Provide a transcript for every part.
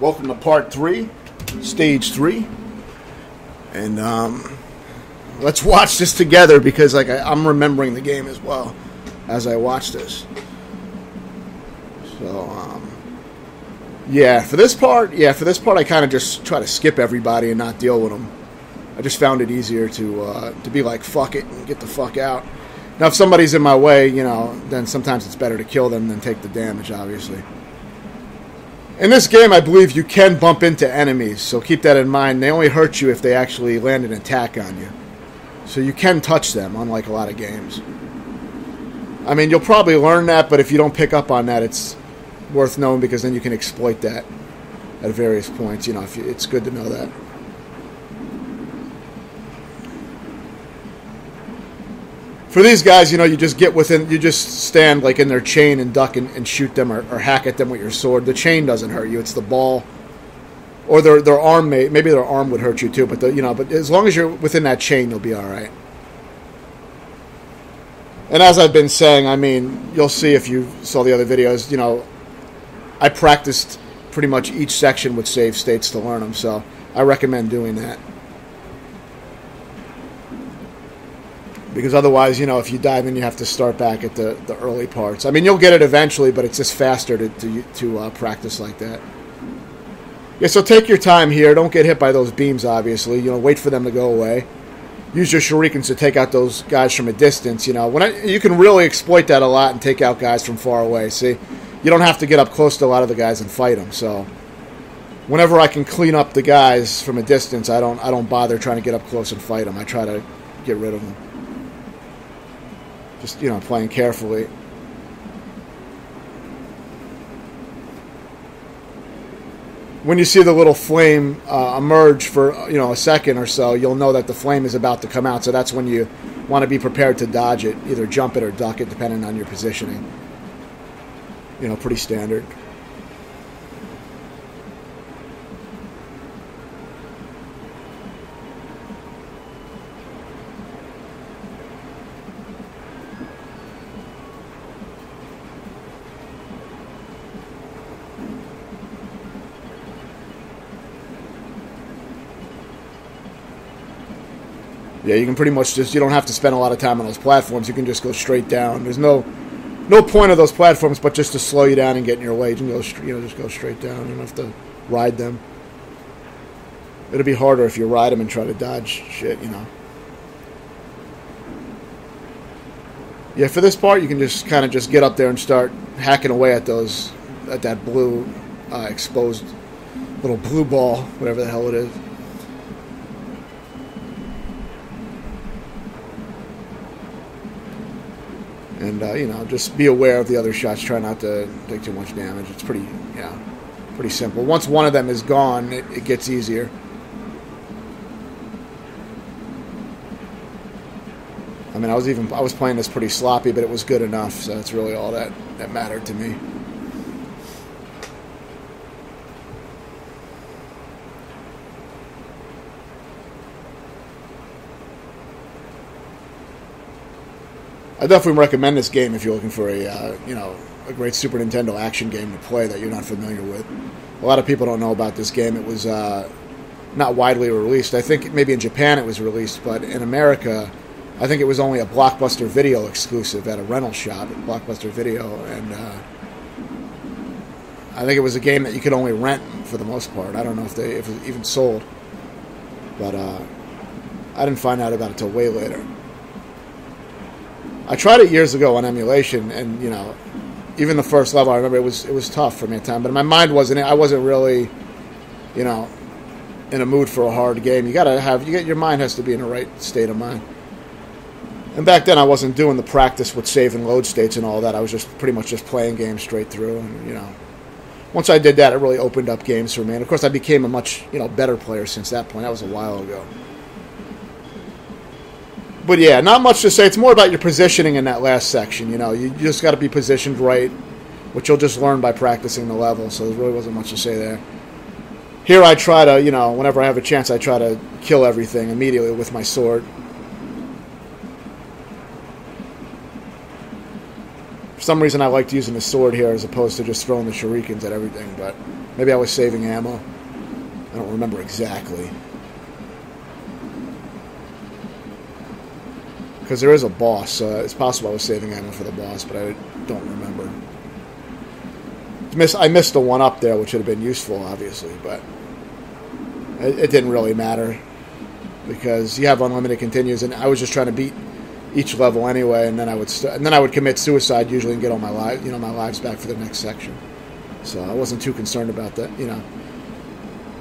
Welcome to part three, stage three, and um, let's watch this together because like I, I'm remembering the game as well as I watch this. So um, yeah, for this part, yeah, for this part, I kind of just try to skip everybody and not deal with them. I just found it easier to uh, to be like fuck it and get the fuck out. Now, if somebody's in my way, you know, then sometimes it's better to kill them than take the damage, obviously. In this game, I believe you can bump into enemies, so keep that in mind. They only hurt you if they actually land an attack on you. So you can touch them, unlike a lot of games. I mean, you'll probably learn that, but if you don't pick up on that, it's worth knowing because then you can exploit that at various points. You know, if you, it's good to know that. For these guys, you know, you just get within, you just stand like in their chain and duck and, and shoot them or, or, hack at them with your sword. The chain doesn't hurt you; it's the ball, or their their arm may maybe their arm would hurt you too. But the, you know, but as long as you're within that chain, you'll be all right. And as I've been saying, I mean, you'll see if you saw the other videos. You know, I practiced pretty much each section with save states to learn them, so I recommend doing that. Because otherwise, you know, if you dive in, you have to start back at the, the early parts. I mean, you'll get it eventually, but it's just faster to to, to uh, practice like that. Yeah, so take your time here. Don't get hit by those beams. Obviously, you know, wait for them to go away. Use your shurikens to take out those guys from a distance. You know, when I, you can really exploit that a lot and take out guys from far away. See, you don't have to get up close to a lot of the guys and fight them. So, whenever I can clean up the guys from a distance, I don't I don't bother trying to get up close and fight them. I try to get rid of them just you know playing carefully. When you see the little flame uh, emerge for you know a second or so, you'll know that the flame is about to come out. So that's when you want to be prepared to dodge it, either jump it or duck it, depending on your positioning. You know, pretty standard. Yeah, you can pretty much just you don't have to spend a lot of time on those platforms. You can just go straight down. There's no no point of those platforms but just to slow you down and get in your way. You can go you know just go straight down. You don't have to ride them. It'll be harder if you ride them and try to dodge shit, you know. Yeah, for this part, you can just kind of just get up there and start hacking away at those, at that blue uh, exposed little blue ball, whatever the hell it is. And uh, you know just be aware of the other shots. Try not to take too much damage. It's pretty yeah, pretty simple. Once one of them is gone, it, it gets easier. I mean, I was even I was playing this pretty sloppy, but it was good enough. So that's really all that that mattered to me. I definitely recommend this game if you're looking for a uh, you know a great Super Nintendo action game to play that you're not familiar with. A lot of people don't know about this game. It was uh, not widely released. I think maybe in Japan it was released, but in America, I think it was only a Blockbuster Video exclusive at a rental shop at Blockbuster Video, and uh, I think it was a game that you could only rent for the most part. I don't know if they if it even sold, but uh, I didn't find out about it until way later. I tried it years ago on emulation, and you know, even the first level, I remember it was it was tough for me at the time. But my mind wasn't. I wasn't really, you know, in a mood for a hard game. You gotta have you get your mind has to be in the right state of mind. And back then, I wasn't doing the practice with save and load states and all that. I was just pretty much just playing games straight through, and you know. Once I did that, it really opened up games for me. And of course, I became a much you know better player since that point. That was a while ago but yeah, not much to say. It's more about your positioning in that last section. You know, you just got to be positioned right, which you'll just learn by practicing the level. So there really wasn't much to say there. Here, I try to, you know, whenever I have a chance, I try to kill everything immediately with my sword. For some reason, I liked using the sword here as opposed to just throwing the shurikens at everything, but Maybe I was saving ammo. I don't remember exactly. Because there is a boss. Uh, it's possible I was saving ammo for the boss, but I don't remember. Miss, I missed the one up there, which would have been useful, obviously, but it, it didn't really matter because you have unlimited continues, and I was just trying to beat each level anyway, and then I would st- and then I would commit suicide usually and get all my lives, you know, my lives back for the next section. So I wasn't too concerned about that, you know.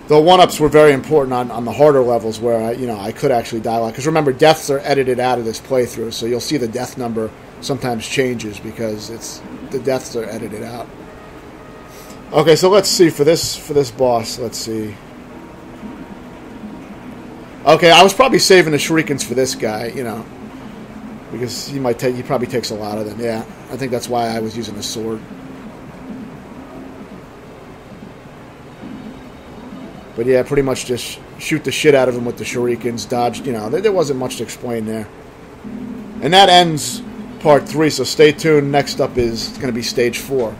The one ups were very important on, on the harder levels where I, you know I could actually die a lot because remember deaths are edited out of this playthrough, so you'll see the death number sometimes changes because it's the deaths are edited out. Okay, so let's see for this for this boss. Let's see. Okay, I was probably saving the shurikens for this guy, you know, because he might take he probably takes a lot of them. Yeah, I think that's why I was using a sword. But yeah, pretty much just shoot the shit out of him with the shurikens, dodge. You know, there, there wasn't much to explain there. And that ends part three. So stay tuned. Next up is going to be stage four.